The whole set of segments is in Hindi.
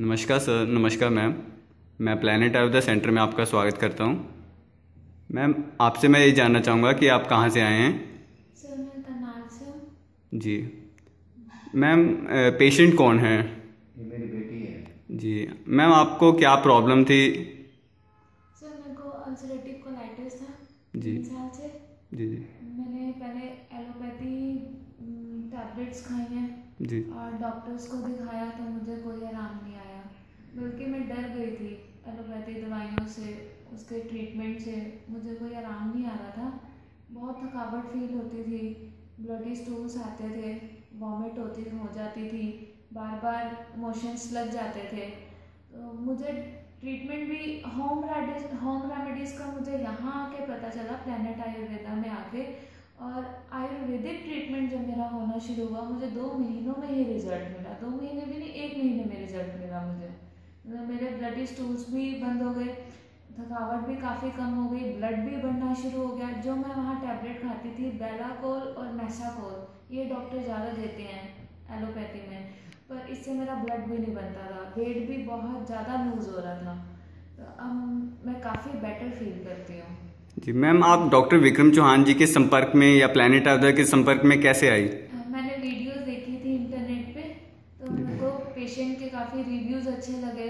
नमस्कार सर नमस्कार मैम। मैं प्लानट ऑफ़ द सेंटर में आपका स्वागत करता हूँ। मैम आपसे मैं ये जानना चाहूँगा कि आप कहाँ से आए हैं? सर मैं करनाल से हूँ। जी। मैम पेशेंट कौन है? ये मेरी बेटी है। जी। मैम आपको क्या प्रॉब्लम थी? सर मेरे को अल्सरेटिव कोलाइटिस था। जी। साल से। जी जी। मैंने पहले एलोपैथी टैबलेट्स खाई हैं। जी। और डॉक्टर्स को दिखाया तो मुझे कोई आराम नहीं आया। बल्कि मैं डर गई थी एलोपैथी दवाइयों से, उसके ट्रीटमेंट से। मुझे कोई आराम नहीं आ रहा था। बहुत थकावट फील होती थी। ब्लडी स्टूल्स आते थे वॉमिट होती, हो जाती थी। बार बार मोशंस लग जाते थे। तो मुझे ट्रीटमेंट भी होम रेडिस होम रेमेडीज़ का मुझे यहाँ आके पता चला प्लानट आयुर्वेदा में आके। और आयुर्वेदिक ट्रीटमेंट जो मेरा शुरू हुआ, मुझे दो महीनों में ही रिज़ल्ट मिला। दो महीने भी नहीं, एक महीने में रिज़ल्ट मिला मुझे। मतलब मेरे ब्लडी स्टूल्स भी बंद हो गए, थकावट भी काफ़ी कम हो गई ब्लड भी बढ़ना शुरू हो गया। जो मैं वहाँ टैबलेट खाती थी बेलाकोल और मैसाकोल ये डॉक्टर ज़्यादा देते हैं एलोपैथी में। पर इससे मेरा ब्लड भी नहीं बनता था। वेट भी बहुत ज़्यादा लूज़ हो रहा था। तो अब मैं काफ़ी बेटर फील करती हूँ। जी मैम आप डॉक्टर विक्रम चौहान जी के संपर्क में या प्लानट द के संपर्क में कैसे आई अ, मैंने वीडियोस देखी थी इंटरनेट पे तो मेरे को पेशेंट के काफ़ी रिव्यूज़ अच्छे लगे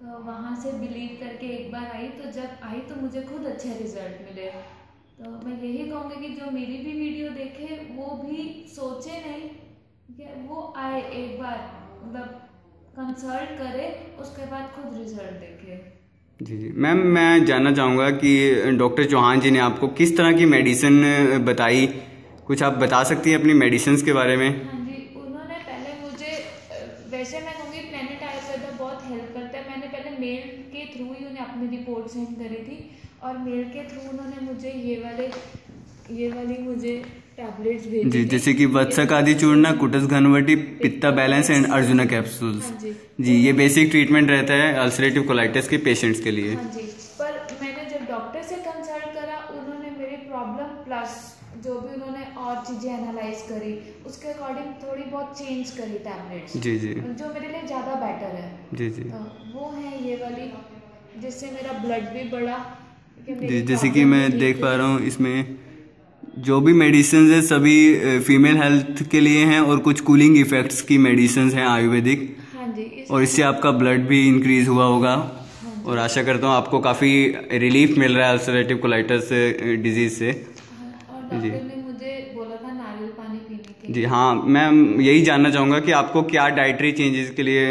तो वहाँ से बिलीव करके एक बार आई तो जब आई तो मुझे खुद अच्छे रिज़ल्ट मिले। तो मैं यही कहूँगी कि जो मेरी भी वीडियो देखे वो भी सोचे नहीं कि वो आए एक बार मतलब कंसल्ट करे उसके बाद खुद रिज़ल्ट देखे। जी जी। मैम मैं जानना चाहूँगा कि डॉक्टर चौहान जी ने आपको किस तरह की मेडिसिन बताई? कुछ आप बता सकती हैं अपनी मेडिसिन के बारे में? हाँ जी उन्होंने पहले मुझे वैसे मैं कहूँगी प्लेनेट आयुर्वेदा बहुत हेल्प करता है। मैंने पहले मेल के थ्रू ही उन्हें अपनी रिपोर्ट सेंड करी थी और मेल के थ्रू उन्होंने मुझे ये वाले ये वाली मुझे टैबलेट्स भेजी जी जैसे कि वत्सक आदि चूर्ण कुटस घनवटी Pitta balance and Arjuna capsules हाँ जी। जी ये बेसिक ट्रीटमेंट रहता है अल्सरेटिव कोलाइटिस के पेशेंट्स के लिए। हाँ जी पर मैंने जब डॉक्टर से कंसल्ट करा उन्होंने मेरी प्रॉब्लम प्लस जो भी उन्होंने और चीज़ें एनालाइज करी उसके अकॉर्डिंग थोड़ी बहुत चेंज करी टैबलेट्स जी जी। जो मेरे लिए ज़्यादा बेटर है। जी जी। तो वो है ये वाली जिससे मेरा ब्लड भी बढ़ा जी जैसे कि मैं देख पा रहा हूँ इसमें जो भी मेडिसिन है सभी फीमेल हेल्थ के लिए हैं और कुछ कूलिंग इफेक्ट्स की मेडिसिन हैं आयुर्वेदिक। हाँ जी इस और इससे आपका ब्लड भी इंक्रीज हुआ होगा। और आशा करता हूँ आपको काफ़ी रिलीफ मिल रहा है अल्सरेटिव कोलाइटिस डिज़ीज़ से। और डॉक्टर ने मुझे बोला था नारियल पानी पीने के जी हाँ मैं यही जानना चाहूँगा कि आपको क्या डाइटरी चेंजेस के लिए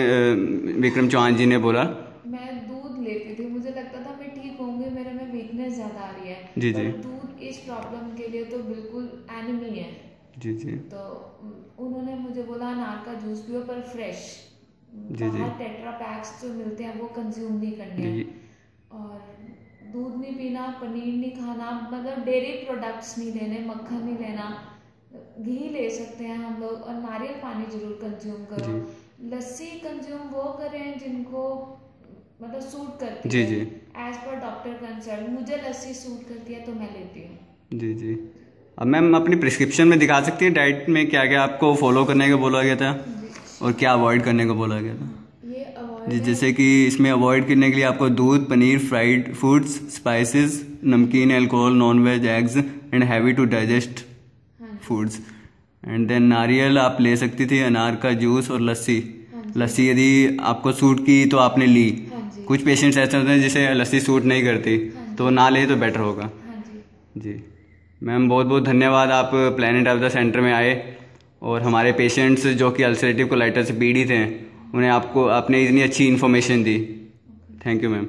विक्रम चौहान जी ने बोला? मैं दूध लेती थी मुझे लगता था मैं ठीक होंगी मेरे में वीकनेस ज़्यादा आ रही है। जी, जी। दूध इस प्रॉब्लम के लिए तो बिल्कुल एनिमी है। जी जी। तो उन्होंने मुझे बोला अनार का जूस पियो पर फ्रेश जी, टेट्रा पैक्स जो मिलते हैं वो कंज्यूम नहीं करने हैं। और दूध नहीं पीना पनीर नहीं खाना मतलब डेयरी प्रोडक्ट्स नहीं लेने मक्खन नहीं लेना घी ले सकते हैं हम लोग और नारियल पानी ज़रूर कंज्यूम करो। लस्सी कंज्यूम वो करें जिनको मतलब सूट करती जी, है। जी। एज पर डॉक्टर कंसल्ट मुझे लस्सी सूट करती है तो मैं लेती हूँ। जी जी। अब मैम अपनी प्रिस्क्रिप्शन में दिखा सकती है डाइट में क्या क्या आपको फॉलो करने को बोला गया था? और क्या अवॉइड करने को बोला गया था? जैसे कि इसमें अवॉइड करने के लिए आपको दूध पनीर फ्राइड फूड्स स्पाइसेस नमकीन alcohol non veg eggs and heavy to digest foods and then नारियल आप ले सकती थी अनार का जूस और लस्सी। हाँ लस्सी यदि आपको सूट की तो आपने ली। हाँ कुछ पेशेंट्स ऐसे होते हैं जिसे लस्सी सूट नहीं करती। हाँ तो ना ले तो बेटर होगा। जी। जी। मैम बहुत बहुत धन्यवाद आप प्लानट ऑफ़ द सेंटर में आए। और हमारे पेशेंट्स जो कि अल्सरेटिव कोलाइटिस से पीड़ित हैं, उन्हें आपको, आपने इतनी अच्छी information the. Thank you ma'am